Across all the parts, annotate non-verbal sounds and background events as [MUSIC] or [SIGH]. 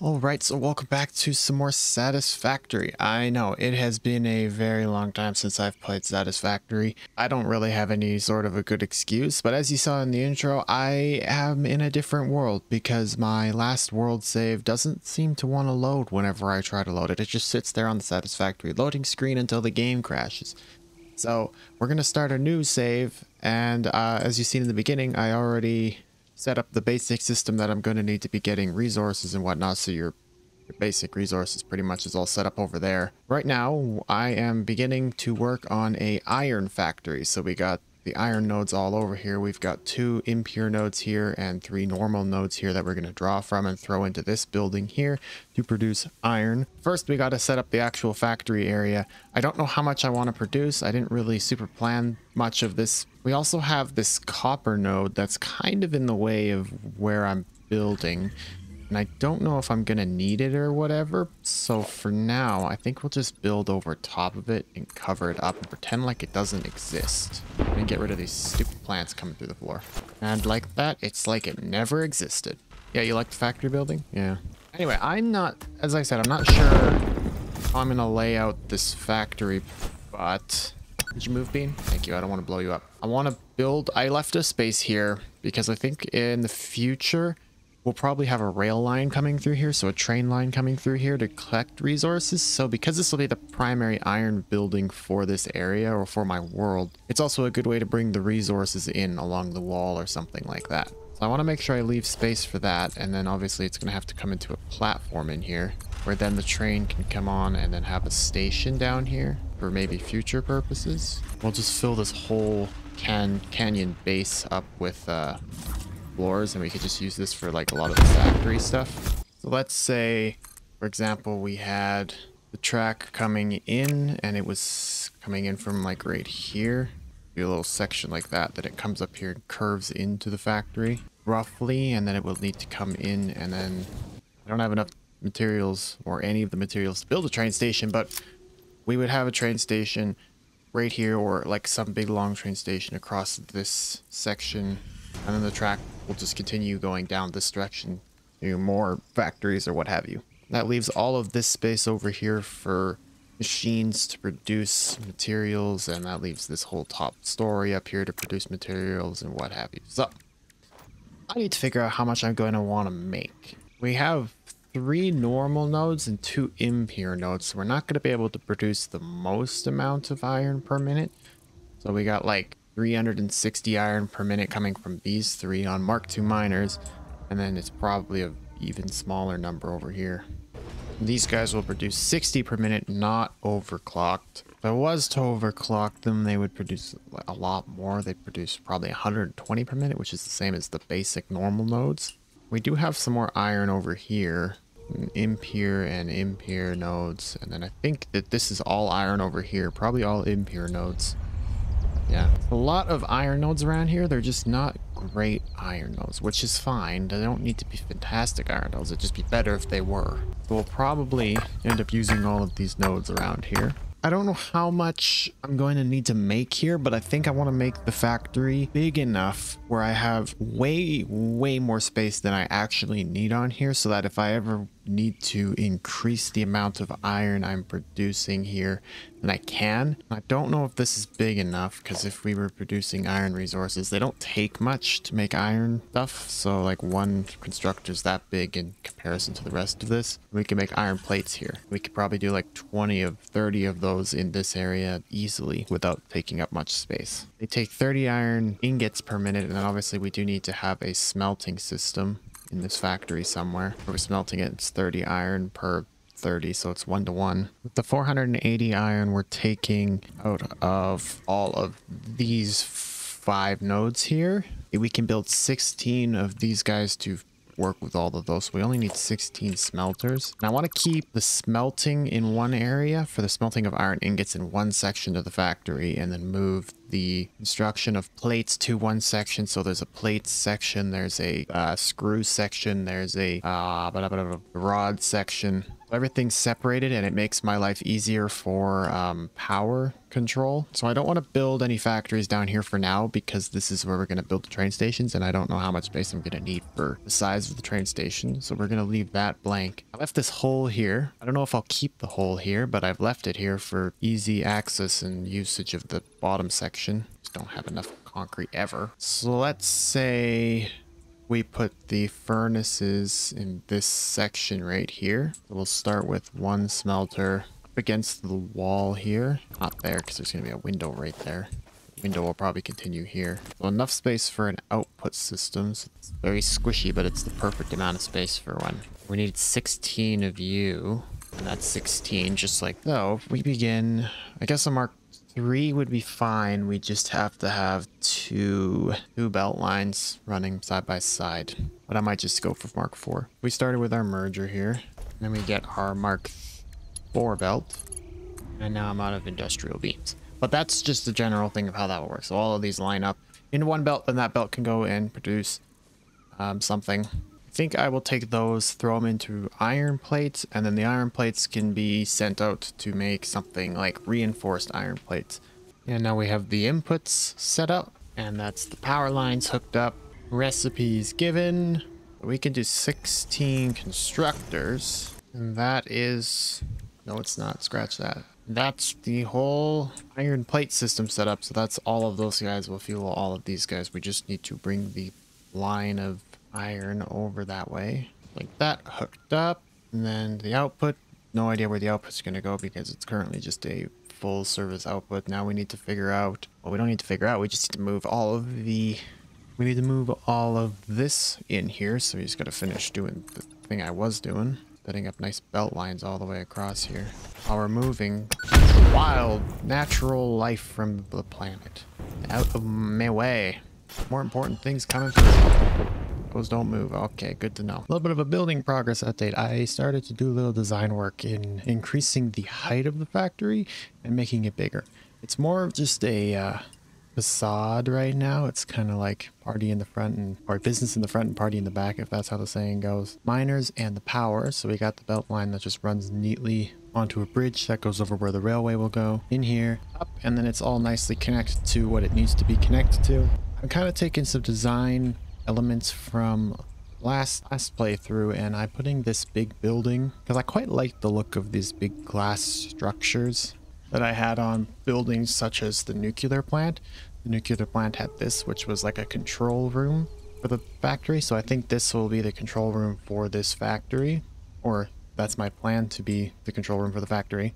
Alright, so welcome back to some more Satisfactory. I know, it has been a very long time since I've played Satisfactory. I don't really have any sort of a good excuse, but as you saw in the intro, I am in a different world because my last world save doesn't seem to want to load whenever I try to load it. It just sits there on the Satisfactory loading screen until the game crashes. So we're going to start a new save, and uh, as you've seen in the beginning, I already set up the basic system that I'm going to need to be getting resources and whatnot. So your, your basic resources pretty much is all set up over there. Right now, I am beginning to work on a iron factory. So we got the iron nodes all over here. We've got two impure nodes here and three normal nodes here that we're going to draw from and throw into this building here to produce iron. First, we got to set up the actual factory area. I don't know how much I want to produce. I didn't really super plan much of this. We also have this copper node that's kind of in the way of where I'm building. And I don't know if I'm going to need it or whatever. So for now, I think we'll just build over top of it and cover it up and pretend like it doesn't exist. And get rid of these stupid plants coming through the floor. And like that, it's like it never existed. Yeah, you like the factory building? Yeah. Anyway, I'm not, as I said, I'm not sure how I'm going to lay out this factory, but... Did you move, Bean? Thank you. I don't want to blow you up. I want to build... I left a space here because I think in the future we'll probably have a rail line coming through here, so a train line coming through here to collect resources. So because this will be the primary iron building for this area or for my world, it's also a good way to bring the resources in along the wall or something like that. So I want to make sure I leave space for that, and then obviously it's going to have to come into a platform in here, where then the train can come on and then have a station down here for maybe future purposes. We'll just fill this whole can canyon base up with uh, floors and we could just use this for like a lot of the factory stuff. So let's say, for example, we had the track coming in and it was coming in from like right here. Be a little section like that, that it comes up here and curves into the factory roughly, and then it will need to come in and then I don't have enough materials or any of the materials to build a train station, but we would have a train station right here or like some big long train station across this section and then the track will just continue going down this direction to more factories or what have you. That leaves all of this space over here for machines to produce materials and that leaves this whole top story up here to produce materials and what have you. So I need to figure out how much I'm going to want to make. We have three normal nodes and two impure nodes, so we're not going to be able to produce the most amount of iron per minute. So we got like 360 iron per minute coming from these three on Mark II miners, and then it's probably a even smaller number over here. These guys will produce 60 per minute, not overclocked. If I was to overclock them, they would produce a lot more. They'd produce probably 120 per minute, which is the same as the basic normal nodes. We do have some more iron over here. Impure and impure nodes. And then I think that this is all iron over here. Probably all impure nodes. Yeah. A lot of iron nodes around here. They're just not great iron nodes, which is fine. They don't need to be fantastic iron nodes. It'd just be better if they were. We'll probably end up using all of these nodes around here. I don't know how much I'm going to need to make here, but I think I want to make the factory big enough where I have way, way more space than I actually need on here so that if I ever need to increase the amount of iron I'm producing here, then I can. I don't know if this is big enough because if we were producing iron resources, they don't take much to make iron stuff. So like one constructor is that big in comparison to the rest of this. We can make iron plates here. We could probably do like 20 of 30 of those in this area easily without taking up much space. They take 30 iron ingots per minute and then obviously we do need to have a smelting system in this factory somewhere. We're smelting it, it's 30 iron per 30, so it's one to one. With the 480 iron we're taking out of all of these five nodes here, we can build 16 of these guys to work with all of those. We only need 16 smelters. And I want to keep the smelting in one area for the smelting of iron ingots in one section of the factory and then move the construction of plates to one section. So there's a plates section, there's a uh, screw section, there's a uh, rod section, everything's separated and it makes my life easier for um, power control. So I don't want to build any factories down here for now because this is where we're going to build the train stations and I don't know how much space I'm going to need for the size of the train station. So we're going to leave that blank. I left this hole here. I don't know if I'll keep the hole here, but I've left it here for easy access and usage of the bottom section. Just don't have enough concrete ever. So let's say we put the furnaces in this section right here. We'll start with one smelter against the wall here. Not there because there's going to be a window right there window will probably continue here. So enough space for an output system. So it's very squishy, but it's the perfect amount of space for one. We need 16 of you. And that's 16, just like so. We begin, I guess a Mark 3 would be fine. We just have to have two, two belt lines running side by side. But I might just go for Mark 4. We started with our merger here. Then we get our Mark 4 belt. And now I'm out of industrial beams. But that's just the general thing of how that works. So all of these line up in one belt, then that belt can go and produce um, something. I think I will take those, throw them into iron plates, and then the iron plates can be sent out to make something like reinforced iron plates. And now we have the inputs set up, and that's the power lines hooked up, recipes given. We can do 16 constructors, and that is... No, it's not. Scratch that. That's the whole iron plate system set up. So that's all of those guys will fuel all of these guys. We just need to bring the line of iron over that way. Like that, hooked up. And then the output, no idea where the output's going to go because it's currently just a full service output. Now we need to figure out, well, we don't need to figure out, we just need to move all of the, we need to move all of this in here. So we just got to finish doing the thing I was doing setting up nice belt lines all the way across here while removing wild natural life from the planet. Out of my way. More important things coming through. Those don't move. Okay, good to know. A little bit of a building progress update. I started to do a little design work in increasing the height of the factory and making it bigger. It's more of just a uh, facade right now. It's kind of like party in the front and or business in the front and party in the back, if that's how the saying goes. Miners and the power. So we got the belt line that just runs neatly onto a bridge that goes over where the railway will go in here up and then it's all nicely connected to what it needs to be connected to. I'm kind of taking some design elements from last last playthrough and I'm putting this big building because I quite like the look of these big glass structures that I had on buildings such as the nuclear plant. The nuclear plant had this, which was like a control room for the factory. So I think this will be the control room for this factory, or that's my plan to be the control room for the factory.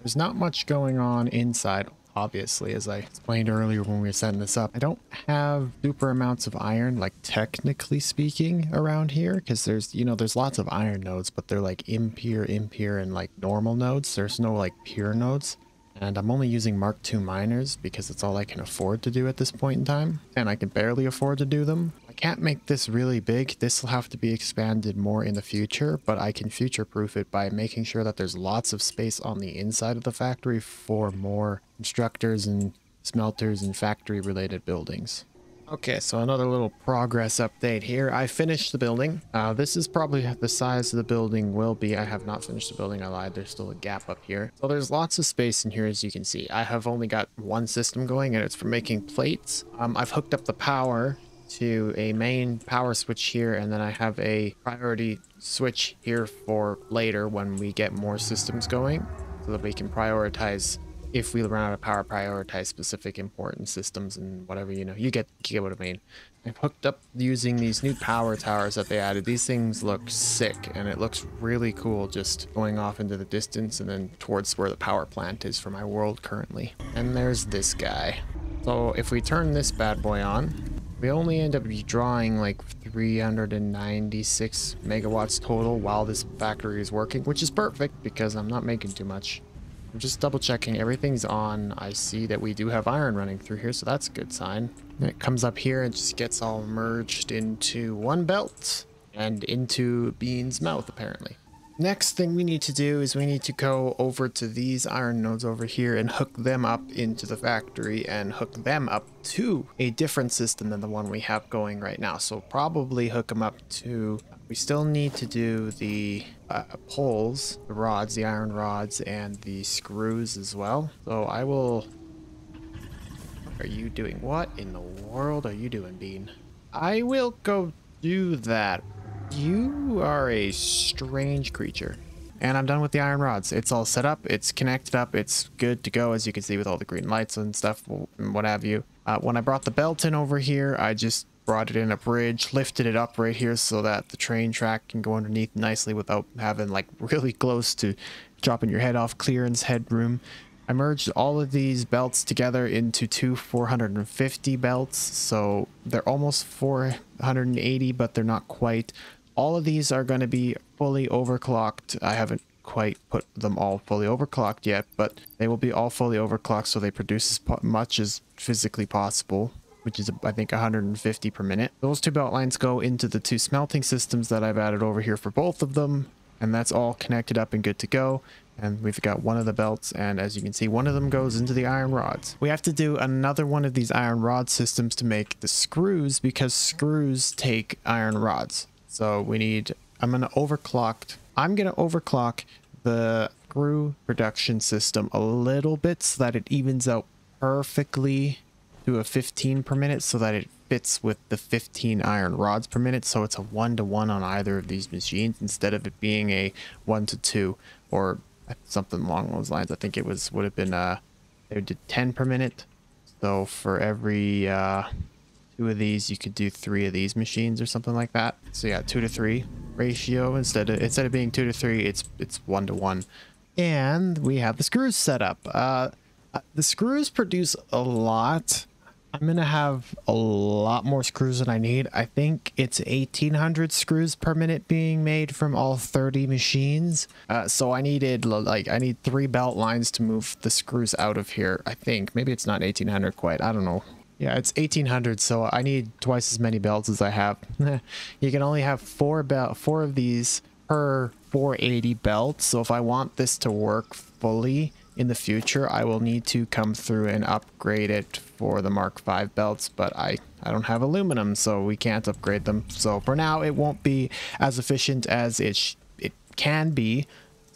There's not much going on inside, obviously, as I explained earlier when we were setting this up. I don't have super amounts of iron, like technically speaking, around here, because there's, you know, there's lots of iron nodes, but they're like impure, impure, and like normal nodes. There's no like pure nodes. And I'm only using Mark II miners because it's all I can afford to do at this point in time. And I can barely afford to do them. Can't make this really big. This will have to be expanded more in the future, but I can future-proof it by making sure that there's lots of space on the inside of the factory for more constructors and smelters and factory-related buildings. Okay, so another little progress update here. I finished the building. Uh, this is probably the size of the building will be. I have not finished the building. I lied. There's still a gap up here. So there's lots of space in here, as you can see. I have only got one system going, and it's for making plates. Um, I've hooked up the power to a main power switch here, and then I have a priority switch here for later when we get more systems going so that we can prioritize if we run out of power, prioritize specific important systems and whatever, you know, you get, you get what I mean. I've hooked up using these new power towers that they added. These things look sick and it looks really cool just going off into the distance and then towards where the power plant is for my world currently. And there's this guy. So if we turn this bad boy on, we only end up drawing like 396 megawatts total while this factory is working, which is perfect because I'm not making too much. I'm just double checking everything's on. I see that we do have iron running through here, so that's a good sign. And it comes up here and just gets all merged into one belt and into Bean's mouth, apparently. Next thing we need to do is we need to go over to these iron nodes over here and hook them up into the factory and hook them up to a different system than the one we have going right now. So probably hook them up to we still need to do the uh, poles, the rods, the iron rods, and the screws as well. So I will... Are you doing? What in the world are you doing, Bean? I will go do that You are a strange creature. And I'm done with the iron rods. It's all set up. It's connected up. It's good to go, as you can see with all the green lights and stuff and what have you. Uh, when I brought the belt in over here, I just brought it in a bridge, lifted it up right here so that the train track can go underneath nicely without having like [LAUGHS] really close to dropping your head off clearance headroom. I merged all of these belts together into two 450 belts, so they're almost 480, but they're not quite. All of these are going to be fully overclocked. I haven't quite put them all fully overclocked yet, but they will be all fully overclocked so they produce as much as physically possible which is I think 150 per minute. Those two belt lines go into the two smelting systems that I've added over here for both of them, and that's all connected up and good to go. And we've got one of the belts, and as you can see, one of them goes into the iron rods. We have to do another one of these iron rod systems to make the screws because screws take iron rods. So we need I'm going to overclock. I'm going to overclock the screw production system a little bit so that it evens out perfectly to a 15 per minute so that it fits with the 15 iron rods per minute. So it's a one to one on either of these machines instead of it being a one to two or something along those lines. I think it was would have been uh they did 10 per minute. So for every uh two of these, you could do three of these machines or something like that. So yeah, two to three ratio instead of instead of being two to three, it's it's one to one. And we have the screws set up. Uh, the screws produce a lot. I'm gonna have a lot more screws than I need. I think it's 1800 screws per minute being made from all 30 machines. Uh, so I needed like I need three belt lines to move the screws out of here. I think maybe it's not 1800 quite. I don't know. Yeah, it's 1800, so I need twice as many belts as I have. [LAUGHS] you can only have four belt, four of these per 480 belts. So if I want this to work fully in the future, I will need to come through and upgrade it for the Mark V belts, but I, I don't have aluminum, so we can't upgrade them. So for now, it won't be as efficient as it, it can be.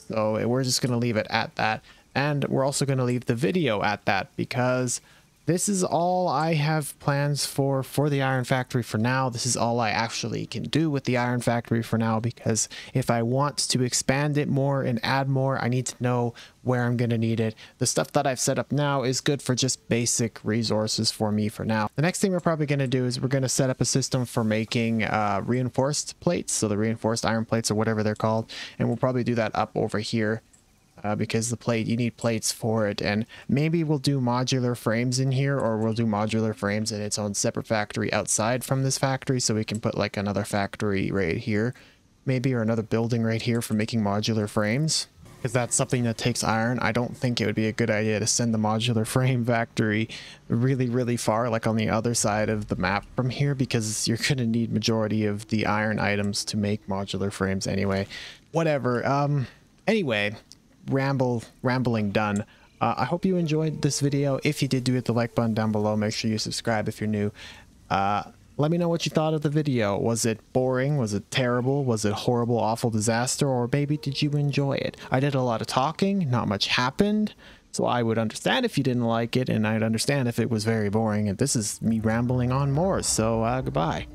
So we're just going to leave it at that. And we're also going to leave the video at that because this is all I have plans for for the Iron Factory for now. This is all I actually can do with the Iron Factory for now because if I want to expand it more and add more, I need to know where I'm going to need it. The stuff that I've set up now is good for just basic resources for me for now. The next thing we're probably going to do is we're going to set up a system for making uh, reinforced plates, so the reinforced iron plates or whatever they're called, and we'll probably do that up over here uh, because the plate you need plates for it. And maybe we'll do modular frames in here or we'll do modular frames in its own separate factory outside from this factory so we can put like another factory right here maybe or another building right here for making modular frames. Because that's something that takes iron i don't think it would be a good idea to send the modular [LAUGHS] frame factory really really far like on the other side of the map from here because you're going to need majority of the iron items to make modular frames anyway. Whatever um anyway ramble rambling done. Uh, I hope you enjoyed this video. If you did, do hit the like button down below. Make sure you subscribe if you're new. Uh, let me know what you thought of the video. Was it boring? Was it terrible? Was it horrible, awful disaster? Or maybe did you enjoy it? I did a lot of talking. Not much happened. So I would understand if you didn't like it, and I'd understand if it was very boring. And this is me rambling on more. So uh, goodbye.